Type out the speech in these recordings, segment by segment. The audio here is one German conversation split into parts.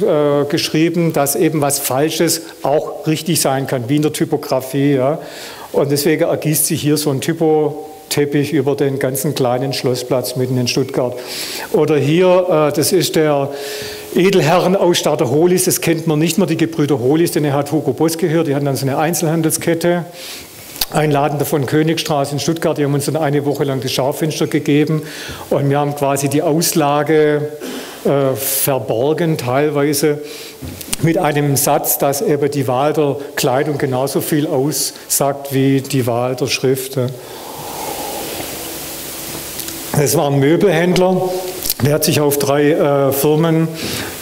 äh, geschrieben, dass eben was Falsches auch richtig sein kann, wie in der Typografie. Ja. Und deswegen ergießt sich hier so ein Typoteppich über den ganzen kleinen Schlossplatz mitten in Stuttgart. Oder hier, äh, das ist der Edelherrenausstatter Holis, das kennt man nicht mehr, die Gebrüder Holis, denn er hat Hugo Boss gehört, die hatten dann so eine Einzelhandelskette. Ein Laden davon Königstraße in Stuttgart, die haben uns dann eine Woche lang das Schaufenster gegeben und wir haben quasi die Auslage äh, verborgen, teilweise mit einem Satz, dass eben die Wahl der Kleidung genauso viel aussagt wie die Wahl der Schrift. Es war ein Möbelhändler, der hat sich auf drei äh, Firmen,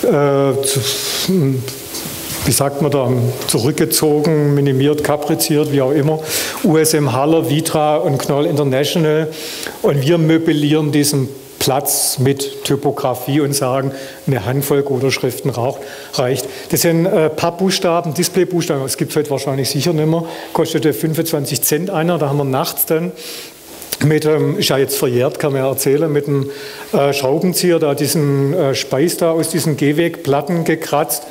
äh, zu, wie sagt man da, zurückgezogen, minimiert, kapriziert, wie auch immer. USM Haller, Vitra und Knoll International. Und wir möblieren diesen Platz mit Typografie und sagen, eine Handvoll guter Schriften reicht. Das sind äh, Pappbuchstaben, Displaybuchstaben, das gibt es heute wahrscheinlich sicher nicht mehr, kostete 25 Cent einer, da haben wir nachts dann mit, ähm, ist ja jetzt verjährt, kann man ja erzählen, mit einem äh, Schraubenzieher da diesen äh, Speis da aus diesen Gehwegplatten gekratzt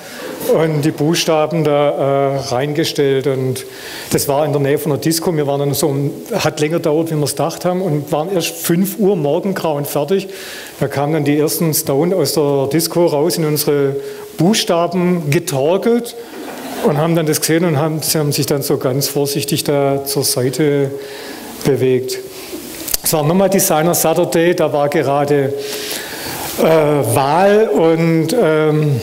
und die Buchstaben da äh, reingestellt. Und das war in der Nähe von der Disco. Wir waren dann so, hat länger gedauert, wie wir es gedacht haben und waren erst 5 Uhr morgengrau und fertig. Da kamen dann die ersten Stone aus der Disco raus in unsere Buchstaben getorkelt und haben dann das gesehen und haben, sie haben sich dann so ganz vorsichtig da zur Seite bewegt. Es war nochmal Designer Saturday, da war gerade äh, Wahl und ähm,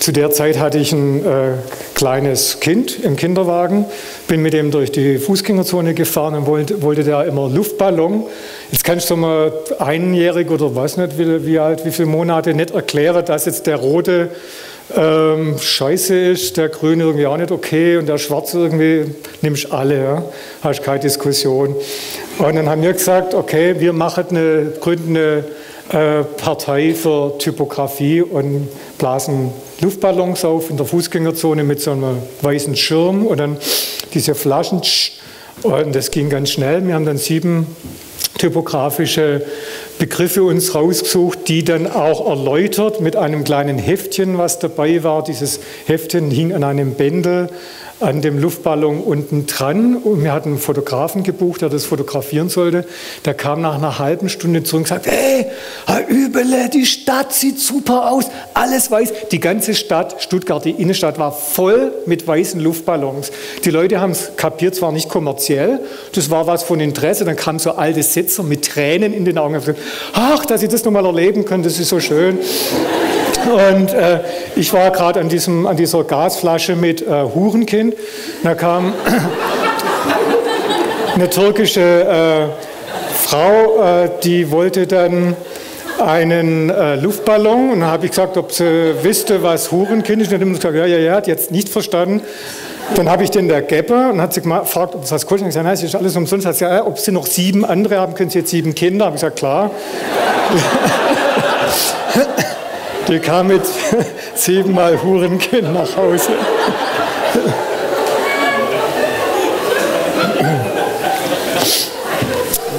zu der Zeit hatte ich ein äh, kleines Kind im Kinderwagen, bin mit dem durch die Fußgängerzone gefahren und wollte, wollte der immer Luftballon. Jetzt kannst du mal einjährig oder weiß nicht, wie, wie alt, wie viele Monate nicht erklären, dass jetzt der rote ähm, scheiße ist, der grüne irgendwie auch nicht okay und der schwarze irgendwie nimmst alle, ja? hast keine Diskussion. Und dann haben wir gesagt, okay, wir machen eine, gründen eine äh, Partei für Typografie und blasen Luftballons auf in der Fußgängerzone mit so einem weißen Schirm und dann diese Flaschen. Und das ging ganz schnell. Wir haben dann sieben typografische Begriffe uns rausgesucht, die dann auch erläutert mit einem kleinen Heftchen, was dabei war. Dieses Heftchen hing an einem Bändel an dem Luftballon unten dran und wir hatten einen Fotografen gebucht, der das fotografieren sollte. Der kam nach einer halben Stunde zurück und sagte, hey, Herr Übele, die Stadt sieht super aus, alles weiß. Die ganze Stadt, Stuttgart, die Innenstadt war voll mit weißen Luftballons. Die Leute haben es kapiert, zwar nicht kommerziell, das war was von Interesse. Dann kamen so alte Setzer mit Tränen in den Augen und gesagt, ach, dass Sie das nochmal erleben können, das ist so schön. Und äh, ich war gerade an, an dieser Gasflasche mit äh, Hurenkind. Da kam eine türkische äh, Frau, äh, die wollte dann einen äh, Luftballon und habe ich gesagt, ob sie wüsste, was Hurenkind ist. Und dann hat sie gesagt, ja, ja, ja, hat jetzt nicht verstanden. Dann habe ich den der Gäppe und hat sie gefragt, ob das was kostet. Ich gesagt, nein, es ist alles umsonst. Hat sie gesagt, ja, ob sie noch sieben andere haben, können sie jetzt sieben Kinder. Habe ich gesagt, klar. Die kam mit siebenmal Hurenkind nach Hause.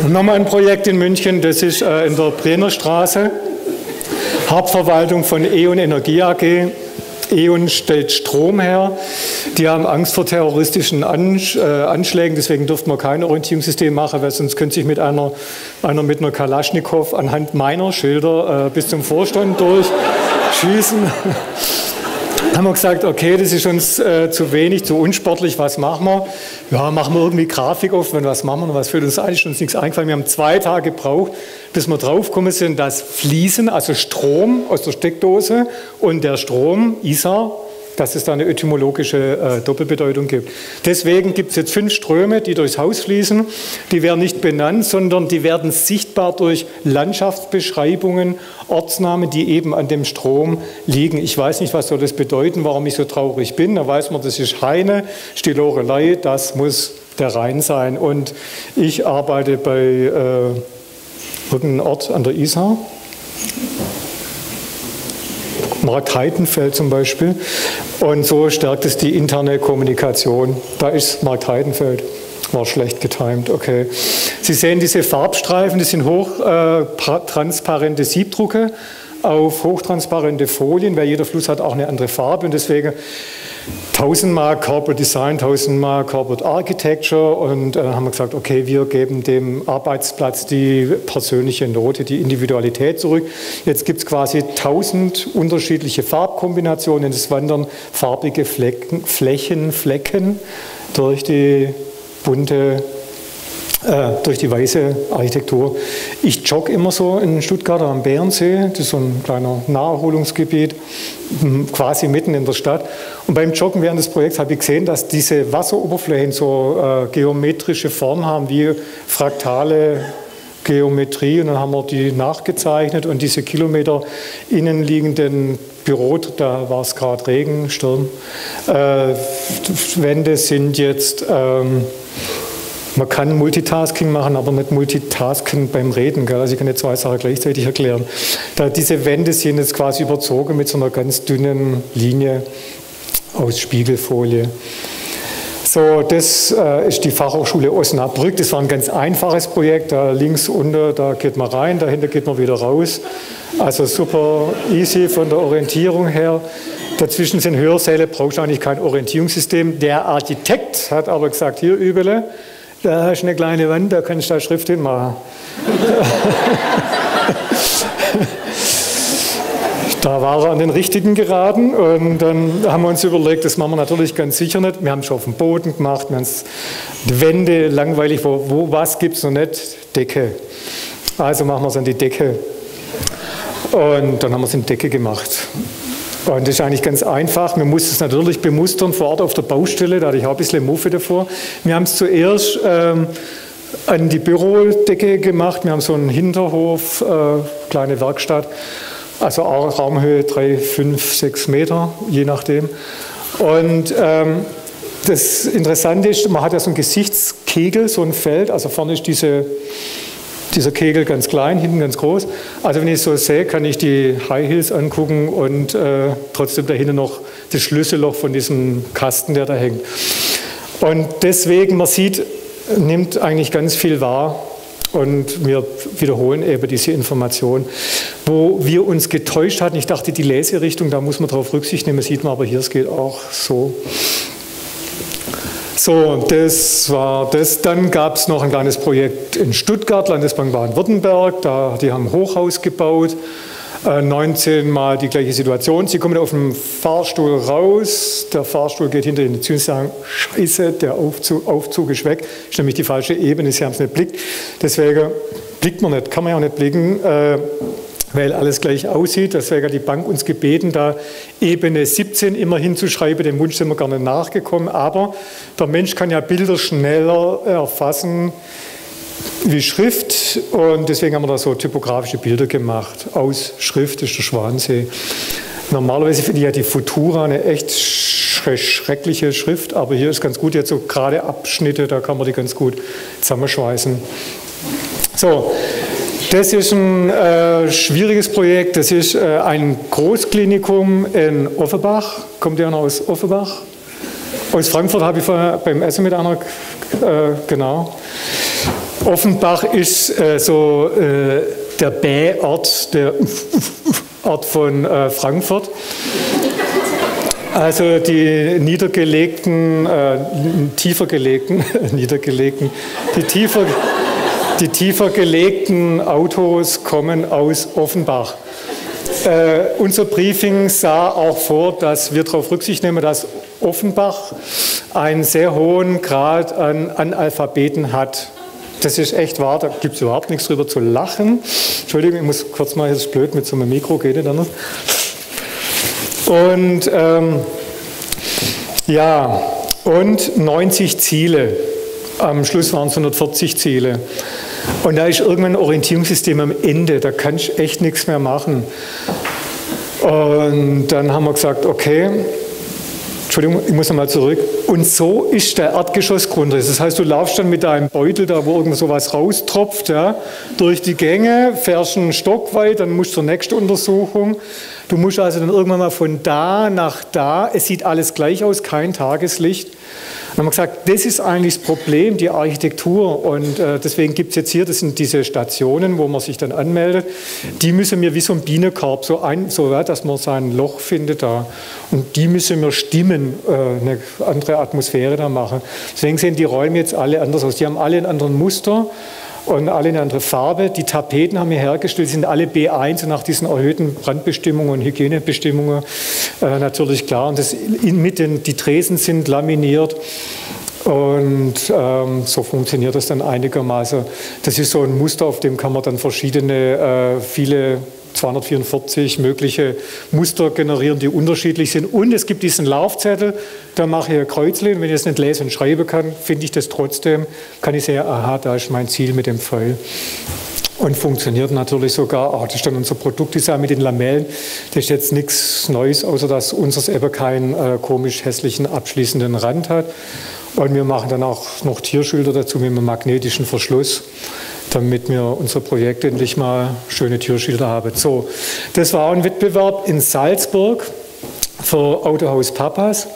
Nochmal ein Projekt in München, das ist äh, in der Brennerstraße, Hauptverwaltung von E.ON Energie AG. E.ON stellt Strom her. Die haben Angst vor terroristischen äh, Anschlägen, deswegen durften wir kein Orientierungssystem machen, weil sonst könnte sich mit einer, einer mit einer Kalaschnikow anhand meiner Schilder äh, bis zum Vorstand durchschießen. haben wir gesagt, okay, das ist uns äh, zu wenig, zu unsportlich, was machen wir? Ja, machen wir irgendwie Grafik auf, wenn was machen wir, was fällt uns eigentlich uns nichts eingefallen. Wir haben zwei Tage gebraucht, bis wir draufgekommen sind, dass Fließen, also Strom aus der Steckdose und der Strom, ISA, dass es da eine etymologische äh, Doppelbedeutung gibt. Deswegen gibt es jetzt fünf Ströme, die durchs Haus fließen. Die werden nicht benannt, sondern die werden sichtbar durch Landschaftsbeschreibungen, Ortsnamen, die eben an dem Strom liegen. Ich weiß nicht, was soll das bedeuten, warum ich so traurig bin. Da weiß man, das ist Heine, Stilorelei, das muss der Rhein sein. Und ich arbeite bei äh, irgendeinem Ort an der Isar. Markt Heidenfeld zum Beispiel. Und so stärkt es die interne Kommunikation. Da ist Markt Heidenfeld. War schlecht getimt, okay. Sie sehen diese Farbstreifen, das sind hochtransparente äh, Siebdrucke auf hochtransparente Folien, weil jeder Fluss hat auch eine andere Farbe und deswegen tausendmal Corporate Design, tausendmal Corporate Architecture und äh, haben gesagt, okay, wir geben dem Arbeitsplatz die persönliche Note, die Individualität zurück. Jetzt gibt es quasi tausend unterschiedliche Farbkombinationen, es wandern farbige Flecken, Flächen, Flecken durch die bunte äh, durch die weiße Architektur. Ich jogge immer so in Stuttgart am Bärensee, das ist so ein kleiner Naherholungsgebiet, quasi mitten in der Stadt. Und beim Joggen während des Projekts habe ich gesehen, dass diese Wasseroberflächen so äh, geometrische Form haben wie fraktale Geometrie und dann haben wir die nachgezeichnet und diese Kilometer innenliegenden Büro, da war es gerade Regen, Sturm, äh, Wände sind jetzt ähm, man kann Multitasking machen, aber nicht Multitasking beim Reden. Gell? Also ich kann jetzt zwei Sachen gleichzeitig erklären. Da diese Wände sind jetzt quasi überzogen mit so einer ganz dünnen Linie aus Spiegelfolie. So, das äh, ist die Fachhochschule Osnabrück. Das war ein ganz einfaches Projekt. Da links unten, da geht man rein, dahinter geht man wieder raus. Also super easy von der Orientierung her. Dazwischen sind Hörsäle, brauchst du eigentlich kein Orientierungssystem. Der Architekt hat aber gesagt, hier Übele, da hast du eine kleine Wand, da kannst du da Schrift hinmachen. da war er an den richtigen geraten und dann haben wir uns überlegt, das machen wir natürlich ganz sicher nicht. Wir haben es schon auf dem Boden gemacht, wir die Wände langweilig, wo, wo was gibt es noch nicht? Decke. Also machen wir es an die Decke. Und dann haben wir es in Decke gemacht. Und das ist eigentlich ganz einfach. Man muss es natürlich bemustern vor Ort auf der Baustelle, da hatte ich auch ein bisschen Muffe davor. Wir haben es zuerst ähm, an die Bürodecke gemacht. Wir haben so einen Hinterhof, äh, kleine Werkstatt, also auch Raumhöhe 3, 5, 6 Meter, je nachdem. Und ähm, das Interessante ist, man hat ja so einen Gesichtskegel, so ein Feld, also vorne ist diese dieser Kegel ganz klein, hinten ganz groß. Also wenn ich so sehe, kann ich die High Heels angucken und äh, trotzdem dahinter noch das Schlüsselloch von diesem Kasten, der da hängt. Und deswegen, man sieht, nimmt eigentlich ganz viel wahr und wir wiederholen eben diese Information. Wo wir uns getäuscht hatten, ich dachte, die Leserichtung, da muss man darauf Rücksicht nehmen, sieht man aber hier, es geht auch so. So, das war das. Dann gab es noch ein kleines Projekt in Stuttgart, Landesbank Baden-Württemberg. Die haben ein Hochhaus gebaut. 19 äh, Mal die gleiche Situation. Sie kommen auf dem Fahrstuhl raus. Der Fahrstuhl geht hinter den Tür und sagen: Scheiße, der Aufzug, Aufzug ist weg. Ist nämlich die falsche Ebene. Sie haben es nicht blickt. Deswegen blickt man nicht, kann man ja auch nicht blicken. Weil alles gleich aussieht. Deswegen hat die Bank uns gebeten, da Ebene 17 immer hinzuschreiben. Dem Wunsch sind wir nicht nachgekommen. Aber der Mensch kann ja Bilder schneller erfassen wie Schrift und deswegen haben wir da so typografische Bilder gemacht. Aus Schrift ist der Schwansee. Normalerweise finde ich ja die Futura eine echt schreckliche Schrift, aber hier ist ganz gut, jetzt so gerade Abschnitte, da kann man die ganz gut zusammenschweißen. So, das ist ein äh, schwieriges Projekt. Das ist äh, ein Großklinikum in Offenbach. Kommt ihr noch aus Offenbach? Aus Frankfurt habe ich vorher beim Essen mit einer, äh, genau. Offenbach ist äh, so äh, der B-Ort, der Ort von äh, Frankfurt. Also die niedergelegten, tiefer gelegten, niedergelegten, die tiefer die tiefer gelegten Autos kommen aus Offenbach. Äh, unser Briefing sah auch vor, dass wir darauf Rücksicht nehmen, dass Offenbach einen sehr hohen Grad an Analphabeten hat. Das ist echt wahr, da gibt es überhaupt nichts drüber zu lachen. Entschuldigung, ich muss kurz mal, das ist blöd mit so einem Mikro, geht nicht anders. Und ähm, ja, und 90 Ziele. Am Schluss waren es 140 Ziele. Und da ist irgendwann ein Orientierungssystem am Ende, da kannst du echt nichts mehr machen. Und dann haben wir gesagt, okay, Entschuldigung, ich muss nochmal zurück. Und so ist der Erdgeschossgrundriss. Das heißt, du laufst dann mit deinem Beutel, da wo irgend sowas raustropft, ja, durch die Gänge, fährst einen Stock weit, dann musst du zur nächsten Untersuchung. Du musst also dann irgendwann mal von da nach da. Es sieht alles gleich aus, kein Tageslicht. Dann haben wir gesagt, das ist eigentlich das Problem, die Architektur. Und äh, deswegen gibt es jetzt hier, das sind diese Stationen, wo man sich dann anmeldet. Die müssen wir wie so ein Bienenkorb, so, ein, so ja, dass man sein Loch findet da. Und die müssen wir stimmen, äh, eine andere Atmosphäre da machen. Deswegen sehen die Räume jetzt alle anders aus. Die haben alle einen anderen Muster und alle eine andere Farbe. Die Tapeten haben wir hergestellt, sind alle B1 und nach diesen erhöhten Brandbestimmungen und Hygienebestimmungen äh, natürlich klar. Und das in, mit den, die Tresen sind laminiert. Und ähm, so funktioniert das dann einigermaßen. Das ist so ein Muster, auf dem kann man dann verschiedene, äh, viele 244 mögliche Muster generieren, die unterschiedlich sind. Und es gibt diesen Laufzettel, da mache ich ein Kreuzchen. Wenn ich es nicht lesen und schreiben kann, finde ich das trotzdem, kann ich sehen, aha, da ist mein Ziel mit dem Pfeil. Und funktioniert natürlich sogar, ah, das ist dann unser Produktdesign mit den Lamellen. Das ist jetzt nichts Neues, außer dass unseres eben keinen äh, komisch hässlichen abschließenden Rand hat. Und wir machen dann auch noch Tierschilder dazu mit einem magnetischen Verschluss damit wir unser Projekt endlich mal schöne Türschilder haben. So, das war ein Wettbewerb in Salzburg für Autohaus Papas.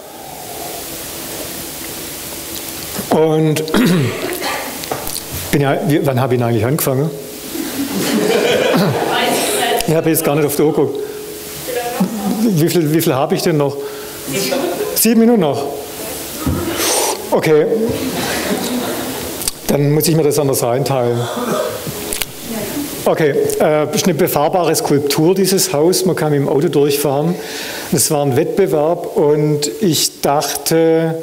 Und bin ja, wann habe ich ihn eigentlich angefangen? Ich habe jetzt gar nicht auf die Uhr geguckt. Wie viel, wie viel habe ich denn noch? Sieben Minuten noch. Okay. Dann muss ich mir das anders einteilen. Okay, äh, ist eine befahrbare Skulptur, dieses Haus. Man kann mit dem Auto durchfahren. Das war ein Wettbewerb und ich dachte,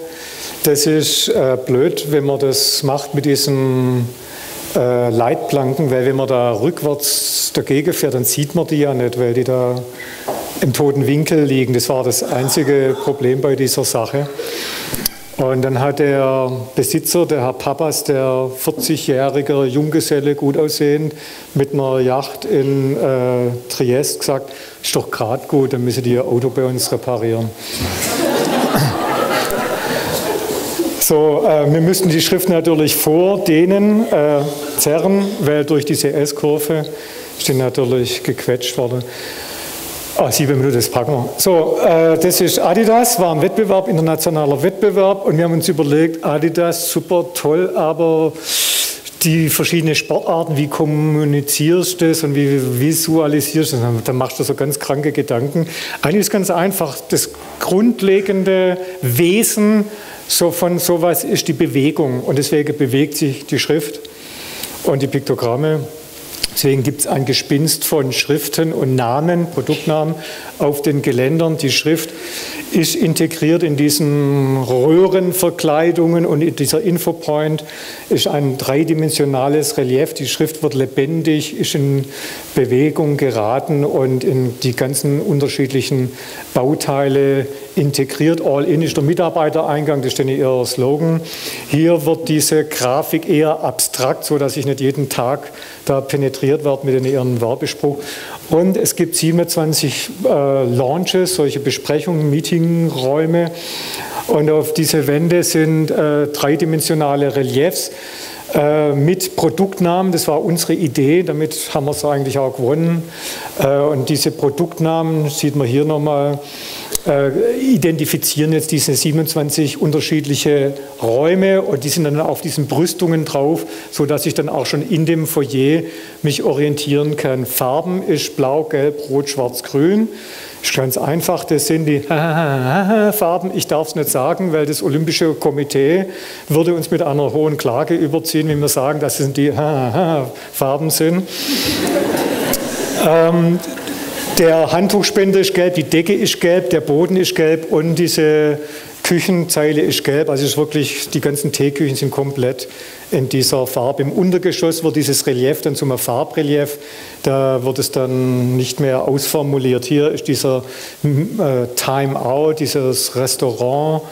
das ist äh, blöd, wenn man das macht mit diesen äh, Leitplanken, weil wenn man da rückwärts dagegen fährt, dann sieht man die ja nicht, weil die da im toten Winkel liegen. Das war das einzige Problem bei dieser Sache. Und dann hat der Besitzer, der Herr Papas, der 40-jährige Junggeselle, gut aussehend, mit einer Yacht in äh, Triest gesagt, ist doch gerade gut, dann müssen die ihr Auto bei uns reparieren. So, äh, wir müssten die Schrift natürlich vor denen äh, zerren, weil durch diese S-Kurve sind natürlich gequetscht worden. Ah, sieben Minuten, das packen wir. So, äh, das ist Adidas, war ein Wettbewerb, internationaler Wettbewerb und wir haben uns überlegt, Adidas, super toll, aber die verschiedenen Sportarten, wie kommunizierst du das und wie visualisierst du das? Dann machst du so ganz kranke Gedanken. Eigentlich ist ganz einfach, das grundlegende Wesen so von sowas ist die Bewegung und deswegen bewegt sich die Schrift und die Piktogramme. Deswegen gibt es ein Gespinst von Schriften und Namen, Produktnamen auf den Geländern. Die Schrift ist integriert in diesen Röhrenverkleidungen und in dieser Infopoint ist ein dreidimensionales Relief. Die Schrift wird lebendig, ist in Bewegung geraten und in die ganzen unterschiedlichen Bauteile integriert. All in ist der Mitarbeitereingang, das ist dann ihr Slogan. Hier wird diese Grafik eher abstrakt, sodass ich nicht jeden Tag da penetriert werde mit ihrem Werbespruch. Und es gibt 27 äh, Launches, solche Besprechungen, Meetingräume. Und auf diese Wände sind äh, dreidimensionale Reliefs äh, mit Produktnamen. Das war unsere Idee, damit haben wir es eigentlich auch gewonnen. Äh, und diese Produktnamen sieht man hier nochmal äh, identifizieren jetzt diese 27 unterschiedliche Räume und die sind dann auf diesen Brüstungen drauf, sodass ich dann auch schon in dem Foyer mich orientieren kann. Farben ist blau, gelb, rot, schwarz, grün. Ist ganz einfach, das sind die Farben. Ich darf es nicht sagen, weil das Olympische Komitee würde uns mit einer hohen Klage überziehen, wenn wir sagen, dass es die Farben sind. ähm, der Handtuchspender ist gelb, die Decke ist gelb, der Boden ist gelb und diese Küchenzeile ist gelb. Also ist wirklich, die ganzen Teeküchen sind komplett in dieser Farbe. Im Untergeschoss wird dieses Relief dann zum Farbrelief. Da wird es dann nicht mehr ausformuliert. Hier ist dieser äh, Time Out, dieses Restaurant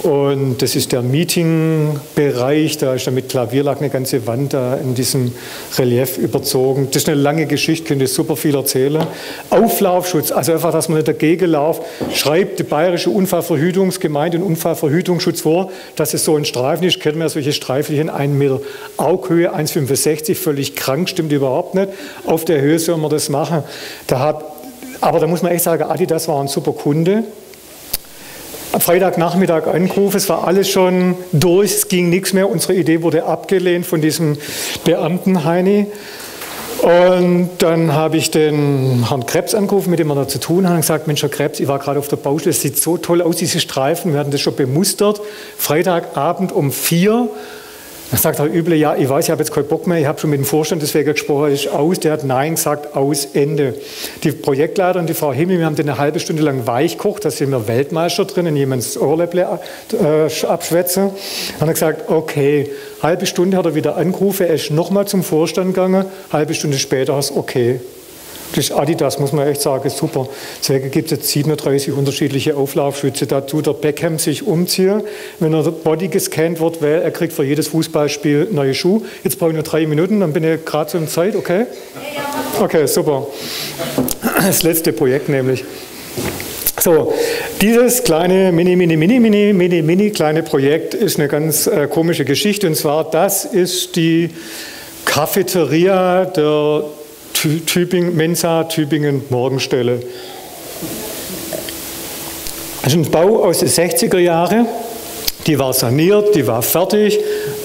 Und das ist der Meetingbereich, da ist dann mit Klavierlack eine ganze Wand da in diesem Relief überzogen. Das ist eine lange Geschichte, könnte super viel erzählen. Auflaufschutz, also einfach, dass man nicht dagegen läuft, schreibt die Bayerische Unfallverhütungsgemeinde und Unfallverhütungsschutz vor, dass es so ein Streifen ist. Kennen wir solche Streifenchen, 1 Meter Aughöhe, 1,65, völlig krank, stimmt überhaupt nicht. Auf der Höhe soll man das machen. Da hat, aber da muss man echt sagen, Adidas war ein super Kunde. Freitagnachmittag angerufen, es war alles schon durch, es ging nichts mehr. Unsere Idee wurde abgelehnt von diesem Beamten Heini. Und dann habe ich den Herrn Krebs angerufen, mit dem wir da zu tun haben, und gesagt, Mensch, Herr Krebs, ich war gerade auf der Baustelle, es sieht so toll aus, diese Streifen, wir hatten das schon bemustert. Freitagabend um vier dann sagt der Üble, ja, ich weiß, ich habe jetzt keinen Bock mehr, ich habe schon mit dem Vorstand deswegen gesprochen, ist aus. Der hat Nein gesagt, aus, Ende. Die Projektleiterin, die Frau Himmel, wir haben den eine halbe Stunde lang weichkocht, da sind wir Weltmeister drin, in jemands Ohrläpple äh, abschwätzen. Dann hat er gesagt, okay, halbe Stunde hat er wieder angerufen, er ist nochmal zum Vorstand gegangen, halbe Stunde später hast okay, das Adidas, muss man echt sagen, ist super. Deswegen gibt es jetzt 37 unterschiedliche Auflaufschütze. Da tut der Beckham sich umziehen. Wenn er Body gescannt wird, weil er kriegt für jedes Fußballspiel neue Schuhe. Jetzt brauche ich nur drei Minuten, dann bin ich gerade zur Zeit, okay? Okay, super. Das letzte Projekt nämlich. So, dieses kleine Mini, Mini, Mini, Mini, Mini, Mini kleine Projekt ist eine ganz äh, komische Geschichte. Und zwar, das ist die Cafeteria der Tübingen, Mensa Tübingen Morgenstelle. Ist ein Bau aus den 60er Jahren. Die war saniert, die war fertig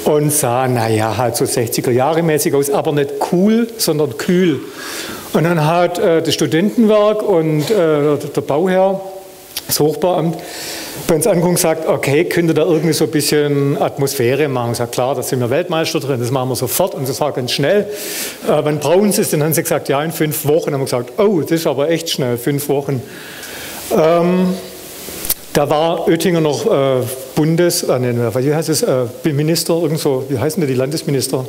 und sah, naja, halt so 60er Jahre mäßig aus, aber nicht cool, sondern kühl. Und dann hat äh, das Studentenwerk und äh, der Bauherr, das Hochbauamt, bei uns anguckt und sagt, okay, könnte da irgendwie so ein bisschen Atmosphäre machen. Sage, klar, da sind wir Weltmeister drin, das machen wir sofort und das war ganz schnell. Äh, wann brauchen Sie es? Dann haben sie gesagt, ja, in fünf Wochen. Dann haben wir gesagt, oh, das ist aber echt schnell, fünf Wochen. Ähm, da war Oettinger noch äh, Bundes, äh, nee, wie heißt es, äh, Minister, irgendwo, wie heißen die Landesminister?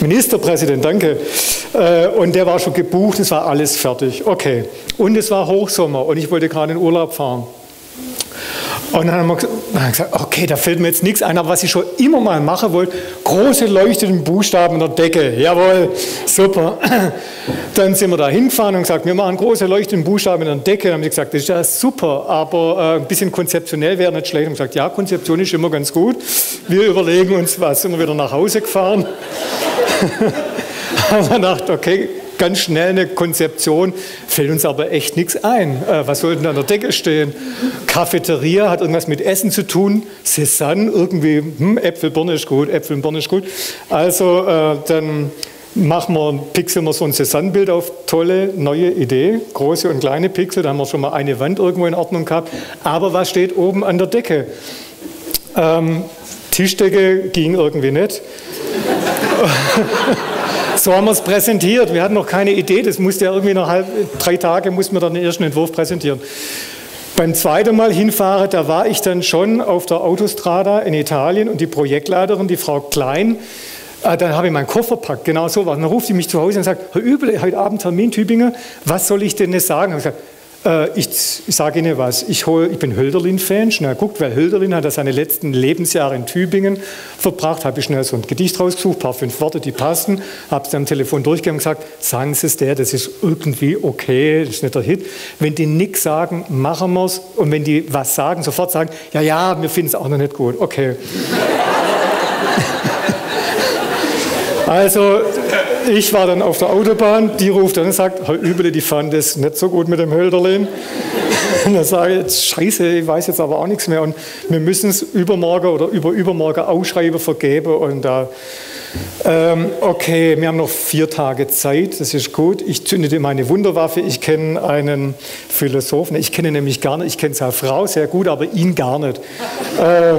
Ministerpräsident, danke. Äh, und der war schon gebucht, es war alles fertig. Okay. Und es war Hochsommer und ich wollte gerade in Urlaub fahren. Und dann haben wir gesagt, okay, da fällt mir jetzt nichts ein, aber was ich schon immer mal machen wollte, große leuchtenden Buchstaben in der Decke. Jawohl, super. Dann sind wir da hingefahren und gesagt, wir machen große leuchtende Buchstaben in der Decke. Dann haben sie gesagt, das ist ja super, aber äh, ein bisschen konzeptionell wäre nicht schlecht. Und gesagt, ja, Konzeption ist immer ganz gut. Wir überlegen uns was. Sind wir wieder nach Hause gefahren. haben wir gedacht, okay, ganz schnell eine Konzeption, fällt uns aber echt nichts ein. Äh, was soll denn an der Decke stehen? Cafeteria hat irgendwas mit Essen zu tun. Cézanne, irgendwie, hm, Äpfel, Birne ist gut, Äpfel, Birne ist gut. Also äh, dann machen wir, pixeln wir so ein Cézanne-Bild auf. Tolle, neue Idee. Große und kleine Pixel, da haben wir schon mal eine Wand irgendwo in Ordnung gehabt. Aber was steht oben an der Decke? Ähm, Tischdecke ging irgendwie nicht. So haben wir es präsentiert. Wir hatten noch keine Idee. Das musste ja irgendwie nach drei Tage mussten wir dann den ersten Entwurf präsentieren. Beim zweiten Mal hinfahren, da war ich dann schon auf der Autostrada in Italien und die Projektleiterin, die Frau Klein, äh, dann habe ich meinen Koffer packt, genau so was. Dann ruft sie mich zu Hause und sagt, Herr Übel, heute Abend Termin Tübingen, was soll ich denn jetzt sagen? Ich gesagt, äh, ich, ich sage Ihnen was, ich, hol, ich bin Hölderlin-Fan, schnell guckt, weil Hölderlin hat seine letzten Lebensjahre in Tübingen verbracht, habe ich schnell so ein Gedicht rausgesucht, paar fünf Worte, die passen, habe es am Telefon durchgegeben und gesagt, sagen Sie es der, das ist irgendwie okay, das ist nicht der Hit. Wenn die nichts sagen, machen wir es und wenn die was sagen, sofort sagen, ja, ja, wir finden es auch noch nicht gut, okay. also ich war dann auf der Autobahn, die ruft dann und sagt, Übele, die fand es nicht so gut mit dem Hölderlin. Und dann sage ich, scheiße, ich weiß jetzt aber auch nichts mehr und wir müssen es übermorgen oder über übermorgen ausschreiben, vergeben und da, ähm, okay, wir haben noch vier Tage Zeit, das ist gut. Ich zündete meine Wunderwaffe, ich kenne einen Philosophen, ich kenne nämlich gar nicht, ich kenne seine Frau sehr gut, aber ihn gar nicht. Äh,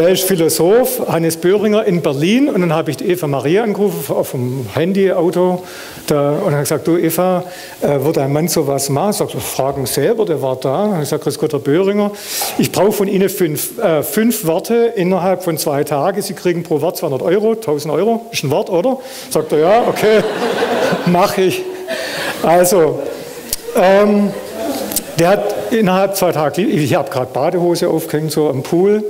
der ist Philosoph, Hannes Böhringer in Berlin. Und dann habe ich die Eva Maria angerufen dem Handy, Auto. Da, und habe gesagt, du Eva, äh, wird ein Mann sowas machen? Sagt, fragen selber, der war da. Ich sage, Grüß Gott, Herr Böhringer. Ich brauche von Ihnen fünf, äh, fünf Worte innerhalb von zwei Tagen. Sie kriegen pro Wort 200 Euro, 1000 Euro. Ist ein Wort, oder? Sagt er, ja, okay, mache ich. Also, ähm, der hat innerhalb zwei Tage, ich habe gerade Badehose aufgehängt, so am Pool,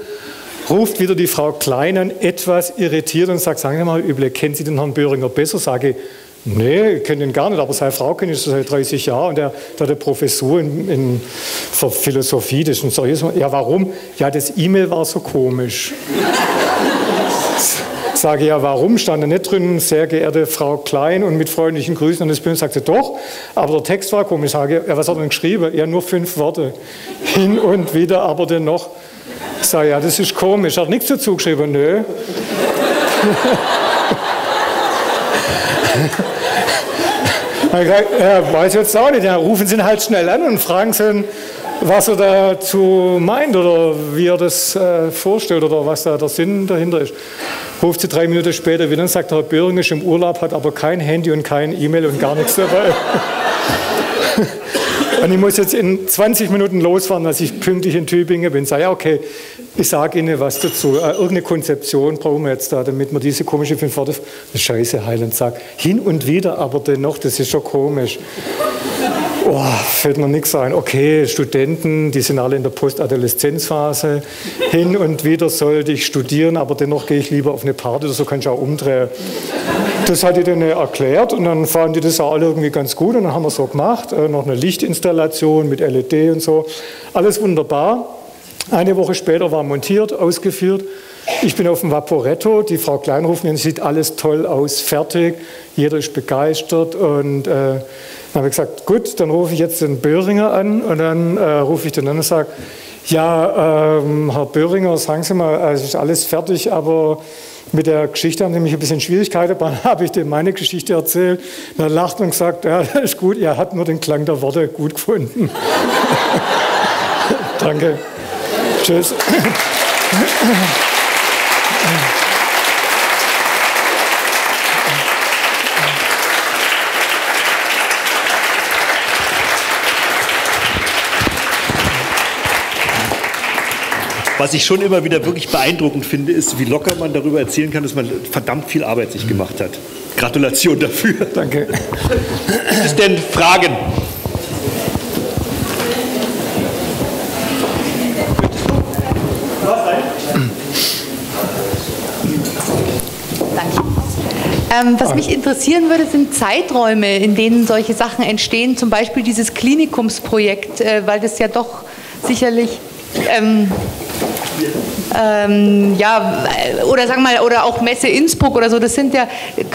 ruft wieder die Frau Klein an, etwas irritiert und sagt, sagen Sie mal, üble, kennen Sie den Herrn Böhringer besser? Sage, nee, ich kenne ihn gar nicht, aber seine Frau kenne ich schon seit 30 Jahren und der hat eine Professur in, in Philosophie, das ein seriös. Ja, warum? Ja, das E-Mail war so komisch. Sage ja, warum? Stand da nicht drin, sehr geehrte Frau Klein und mit freundlichen Grüßen an das Bühne. Sagte doch, aber der Text war komisch. Sage, ja, was hat er denn geschrieben? Ja, nur fünf Worte. Hin und wieder, aber dennoch. Sage ja, das ist komisch. Hat nichts dazu geschrieben. Nö. er weiß jetzt auch nicht. Ja, rufen Sie ihn halt schnell an und fragen Sie ihn, was er dazu meint oder wie er das äh, vorstellt oder was da der Sinn dahinter ist. Ruft sie drei Minuten später wieder und sagt, Herr Böhring ist im Urlaub, hat aber kein Handy und kein E-Mail und gar nichts dabei. und ich muss jetzt in 20 Minuten losfahren, dass ich pünktlich in Tübingen bin. Sag ja, okay, ich sage Ihnen was dazu. Äh, irgendeine Konzeption brauchen wir jetzt da, damit man diese komische fünf Worte Scheiße heilen sagt. Hin und wieder, aber dennoch, das ist schon komisch. Oh, fällt mir nichts ein. Okay, Studenten, die sind alle in der Postadoleszenzphase. Hin und wieder sollte ich studieren, aber dennoch gehe ich lieber auf eine Party oder so kann ich auch umdrehen. Das hat ich denen erklärt und dann fanden die das auch alle irgendwie ganz gut und dann haben wir so gemacht. Äh, noch eine Lichtinstallation mit LED und so. Alles wunderbar. Eine Woche später war montiert, ausgeführt. Ich bin auf dem Vaporetto, die Frau Klein ruft mir, sieht alles toll aus, fertig, jeder ist begeistert und äh, dann habe ich gesagt, gut, dann rufe ich jetzt den Böhringer an und dann äh, rufe ich den an und sage, ja, ähm, Herr Böhringer, sagen Sie mal, es ist alles fertig, aber mit der Geschichte haben Sie mich ein bisschen Schwierigkeiten. Dann habe ich dem meine Geschichte erzählt. Dann lacht und gesagt, ja, das ist gut, er hat nur den Klang der Worte gut gefunden. Danke. Tschüss. Was ich schon immer wieder wirklich beeindruckend finde, ist, wie locker man darüber erzählen kann, dass man verdammt viel Arbeit sich gemacht hat. Gratulation dafür. Danke. Gibt es denn Fragen? Ähm, was mich interessieren würde, sind Zeiträume, in denen solche Sachen entstehen, zum Beispiel dieses Klinikumsprojekt, äh, weil das ja doch sicherlich ähm, ähm, ja, oder sagen wir mal, oder auch Messe Innsbruck oder so, das sind ja,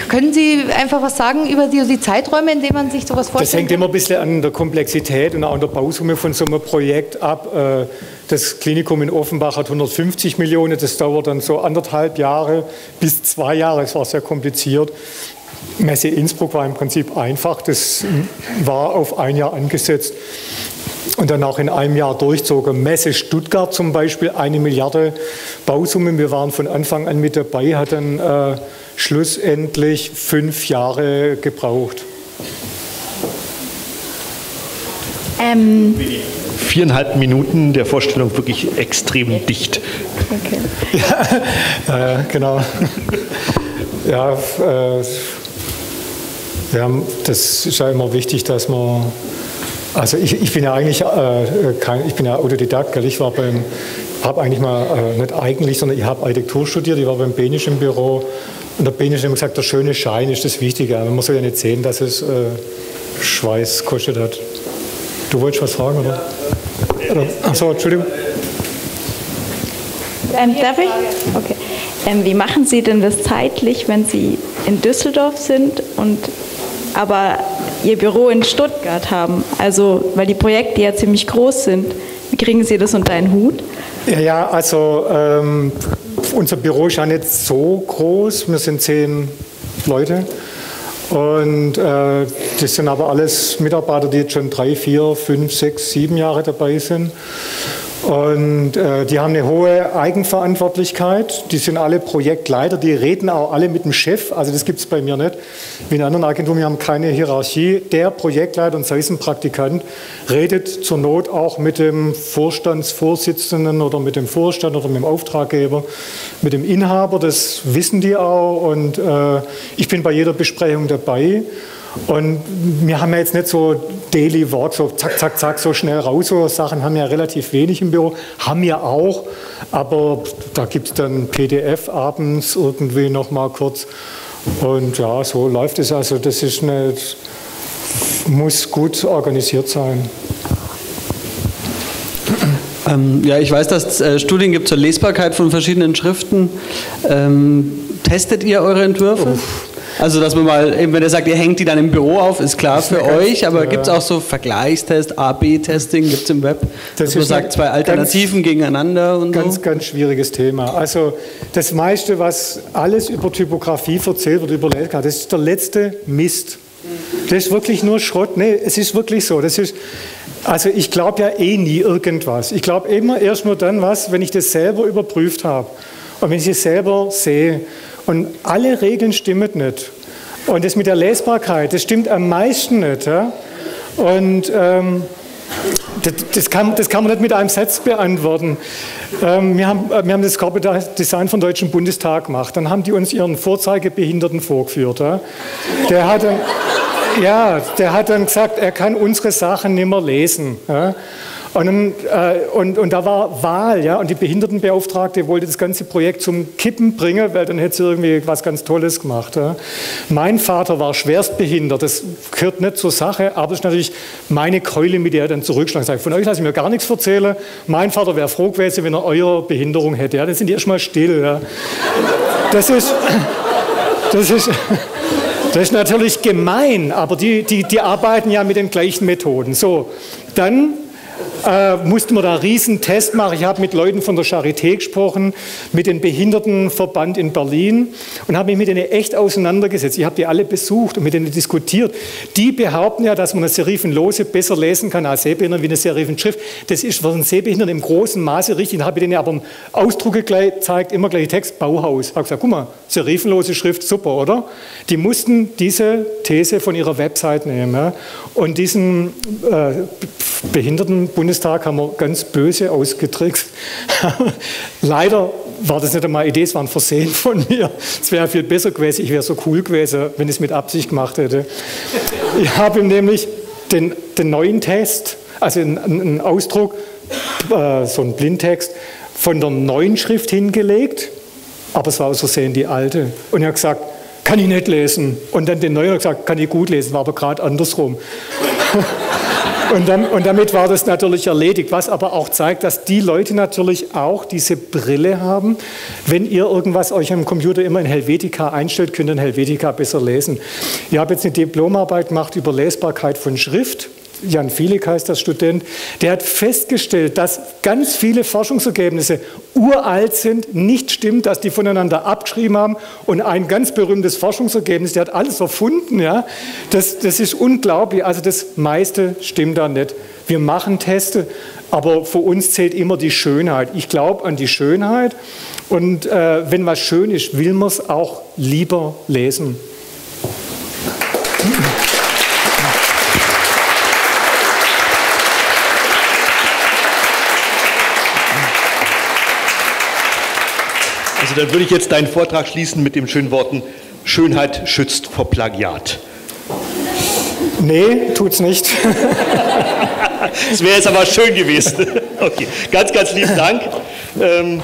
können Sie einfach was sagen über die, die Zeiträume, in denen man sich sowas vorstellt? Das hängt immer ein bisschen an der Komplexität und auch an der Bausumme von so einem Projekt ab. Äh, das Klinikum in Offenbach hat 150 Millionen, das dauert dann so anderthalb Jahre bis zwei Jahre, es war sehr kompliziert. Messe Innsbruck war im Prinzip einfach, das war auf ein Jahr angesetzt und dann auch in einem Jahr durchzogen. Messe Stuttgart zum Beispiel, eine Milliarde Bausumme. Wir waren von Anfang an mit dabei, hat dann äh, schlussendlich fünf Jahre gebraucht. Ähm. Viereinhalb Minuten der Vorstellung wirklich extrem dicht. Okay. Ja, äh, genau. ja, äh, ja, das ist ja immer wichtig, dass man also ich, ich bin ja eigentlich äh, kein, ich bin ja Autodidakt, gell? ich war beim, habe eigentlich mal, äh, nicht eigentlich, sondern ich habe Architektur studiert, ich war beim Benisch im Büro und der Benisch hat immer gesagt, der schöne Schein ist das Wichtige. Man soll ja nicht sehen, dass es äh, Schweiß kostet hat. Du wolltest was fragen, oder? oder? Achso, Entschuldigung. Ähm, darf ich? Okay. Ähm, wie machen Sie denn das zeitlich, wenn Sie in Düsseldorf sind und aber Ihr Büro in Stuttgart haben? Also, weil die Projekte ja ziemlich groß sind. Wie kriegen Sie das unter einen Hut? Ja, also ähm, unser Büro ist ja nicht so groß. Wir sind zehn Leute. Und äh, das sind aber alles Mitarbeiter, die jetzt schon drei, vier, fünf, sechs, sieben Jahre dabei sind. Und äh, die haben eine hohe Eigenverantwortlichkeit. Die sind alle Projektleiter, die reden auch alle mit dem Chef. Also das gibt es bei mir nicht. Wie in anderen Agenturen, wir haben keine Hierarchie. Der Projektleiter, und sei es ein Praktikant, redet zur Not auch mit dem Vorstandsvorsitzenden oder mit dem Vorstand oder mit dem Auftraggeber, mit dem Inhaber. Das wissen die auch. Und äh, ich bin bei jeder Besprechung dabei. Und wir haben ja jetzt nicht so Daily Work, so zack, zack, zack, so schnell raus. So Sachen haben wir ja relativ wenig im Büro, haben wir auch, aber da gibt es dann PDF abends irgendwie nochmal kurz. Und ja, so läuft es. Also das ist nicht, muss gut organisiert sein. Ähm, ja, ich weiß, dass es äh, Studien gibt zur Lesbarkeit von verschiedenen Schriften. Ähm, testet ihr eure Entwürfe? Uff. Also, dass man mal, wenn ihr sagt, ihr hängt die dann im Büro auf, ist klar ist für euch, aber gibt es auch so Vergleichstest, A-B-Testing, gibt es im Web? Das dass man sagt, zwei Alternativen ganz, gegeneinander und Ganz, so? ganz schwieriges Thema. Also, das meiste, was alles über Typografie erzählt wird, über Letka, das ist der letzte Mist. Das ist wirklich nur Schrott. Nee, es ist wirklich so. Das ist, also ich glaube ja eh nie irgendwas. Ich glaube immer erst nur dann was, wenn ich das selber überprüft habe und wenn ich es selber sehe. Und alle Regeln stimmen nicht. Und das mit der Lesbarkeit, das stimmt am meisten nicht. Ja? Und ähm, das, das, kann, das, kann, man nicht mit einem Satz beantworten. Ähm, wir, haben, wir haben das Corporate Design vom Deutschen Bundestag gemacht. Dann haben die uns ihren Vorzeigebehinderten vorgeführt. Ja? Der, hat dann, ja, der hat dann gesagt, er kann unsere Sachen nicht mehr lesen. Ja? Und, äh, und, und, da war Wahl, ja, und die Behindertenbeauftragte wollte das ganze Projekt zum Kippen bringen, weil dann hätte sie irgendwie was ganz Tolles gemacht. Ja. Mein Vater war schwerstbehindert, das gehört nicht zur Sache, aber es ist natürlich meine Keule, mit der er dann zurückschlagen. Sagt, von euch lasse ich mir gar nichts erzählen. Mein Vater wäre froh gewesen, wenn er eure Behinderung hätte. Ja, dann sind die erstmal still. Ja. Das ist, das ist, das ist natürlich gemein, aber die, die, die arbeiten ja mit den gleichen Methoden. So, dann äh, mussten wir da einen riesen Test machen. Ich habe mit Leuten von der Charité gesprochen, mit dem Behindertenverband in Berlin und habe mich mit denen echt auseinandergesetzt. Ich habe die alle besucht und mit denen diskutiert. Die behaupten ja, dass man eine Serifenlose besser lesen kann als Sehbehinderte wie eine Serifenschrift. Das ist für einen Sehbehinderten im großen Maße richtig. Da habe ich denen aber Ausdrucke gezeigt, immer gleich Text, Bauhaus. Ich habe gesagt, guck mal, serifenlose Schrift, super, oder? Die mussten diese These von ihrer Website nehmen. Ja? Und diesen äh, Behindertenbundestag haben wir ganz böse ausgetrickst. Leider war das nicht einmal Idee, es war ein Versehen von mir. Es wäre viel besser gewesen, ich wäre so cool gewesen, wenn ich es mit Absicht gemacht hätte. Ich habe ihm nämlich den, den neuen Test, also einen, Ausdruck, äh, so einen Blindtext, von der neuen Schrift hingelegt, aber es war aus Versehen die alte. Und er hat gesagt, kann ich nicht lesen. Und dann den neuen hat gesagt, kann ich gut lesen, war aber gerade andersrum. Und, dann, und, damit war das natürlich erledigt, was aber auch zeigt, dass die Leute natürlich auch diese Brille haben. Wenn ihr irgendwas euch am Computer immer in Helvetica einstellt, könnt ihr in Helvetica besser lesen. Ich habe jetzt eine Diplomarbeit gemacht über Lesbarkeit von Schrift. Jan Fielig heißt das Student, der hat festgestellt, dass ganz viele Forschungsergebnisse uralt sind, nicht stimmt, dass die voneinander abgeschrieben haben. Und ein ganz berühmtes Forschungsergebnis, der hat alles erfunden. Ja? Das, das ist unglaublich. Also das meiste stimmt da nicht. Wir machen Teste, aber für uns zählt immer die Schönheit. Ich glaube an die Schönheit. Und äh, wenn was schön ist, will man es auch lieber lesen. Also dann würde ich jetzt deinen Vortrag schließen mit den schönen Worten, Schönheit schützt vor Plagiat. Nee, tut's nicht. Es wäre jetzt aber schön gewesen. Okay, ganz, ganz lieben Dank. Ähm,